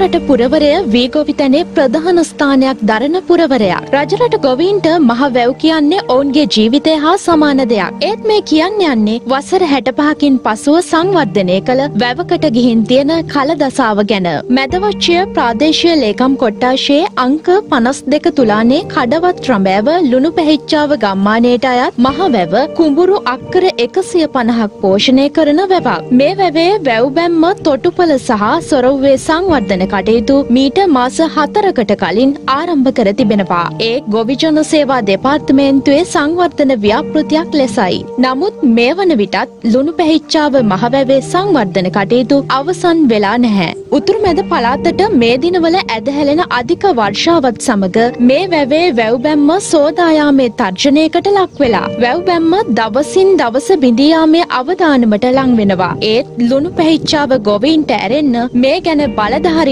පළාත් රට පුරවරය වී ගොවිතැනේ ප්‍රධාන ස්ථානයක් දරන පුරවරයා. රජරට ගොවීන්ට මහ වැව් කියන්නේ ඔවුන්ගේ ජීවිතය හා සමාන දෙයක්. ඒත් මේ කියන්න යන්නේ වසර හැටපහකින් පසුව සංවර්ධනය කළ වැවකට ගිහින් තියෙන කලදසාව ගැන. මැදවච්චය ප්‍රාදේශය ලේකම් කොට්ටාශයේ අංක පනස් දෙක තුලානේ කඩවත් රඹෑව ලුණු පැහිච්චාව ගම්මානයට අයත් මහවැව කුඹුරු අක්කර එකසිය පණහක් පෝෂණය කරන වැවක්. මේ වැවේ වැව්බැම්ම තොටුපල සහ සොරව්වේ සංවර්ධන කටයුතු මීට මාස හතරකට කලින් ආරම්භ කර තිබෙනවා. ඒ ගොවිජන සේවා දෙපාර්තමේන්තුවේ සංවර්ධන ව්‍යාපෘතියක් ලෙසයි. නමුත් මේ වන විටත් ලුණු පැහිච්චාව මහවැවේ සංවර්ධන කටයුතු අවසන් වෙලා නැහැ. උතුරුමැද පළාතට මේ දිනවල ඇදහැලෙන අධික වර්ෂාවත් සමග මේ වැවේ වැව්බැම්ම සෝදායාමේ තර්ජනයකට ලක් වෙලා. වැව්බැම්ම දවසින් දවස බිඳියාමේ අවධානමට ලං වෙනවා. ඒත් ලුණු පැහිච්චාව ගොවීන්ට ඇරෙන්න මේ ගැන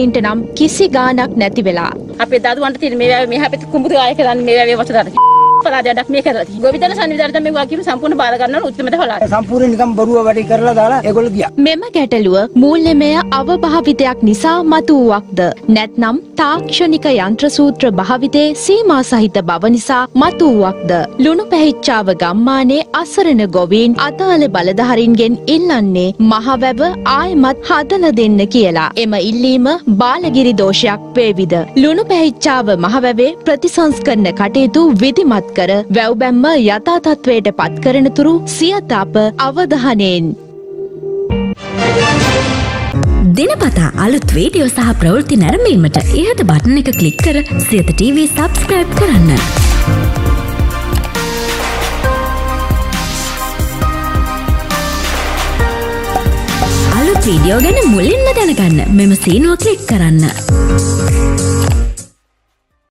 බලධාරීන්ට නම් කිසි ගානක් නැති වෙලා. අපේ දරුවන්ට තියෙන මේ වැවේ මෙහා පැත්තේ කුඹුරු ආය කරන්නේ මේ වැවේ වතුරට. පලාදයක් මේ කරලා තියෙනවා. ගොවිතැන සංවිධානය මේ වගකීම සම්පූර්ණ බාර ගන්නවා උත්තරමෙද පළාත. සම්පූර්ණ නිකම් බොරුව වැඩි කරලා දාලා ඒගොල්ලෝ ගියා. මෙම ගැටලුව මූල්‍යමය අවභාවිතයක් නිසා මතුවුවක්ද නැත්නම් තාක්ෂණික යන්ත්‍රසූත්‍ර භාවිතයේ සීමා සහිත බව නිසා මතුවුවක්ද ලුණු පැහිච්චාව ගම්මානේ අසරණ ගොවීන් අදාළ බලධහරින්ගෙන් ඉල්ලන්නේ මහවැව ආයමත් හදල දෙන්න කියලා. එම ඉල්ලීම බාලගිරි දෝෂයක් වේවිද. ලුණු පැහිච්චාව මහවැවේ ප්‍රතිසංස්කරන කටයුතු විධිමත් කර වැව්බැම්ම යථාතත්වයට පත් කරන තුරු සියත අප අවධානයෙන්. දිනපතා අලුත් වීඩියෝ සහ ප්‍රවෘත්ති නැරඹීමට ඉහත බටන එක කලික් කර සියත TV සබස්ක්‍රයිබ් කරන්න. අලුත් වීඩියෝ ගැන මුලින්ම දැනගන්න මෙම සීනුව කලික් කරන්න.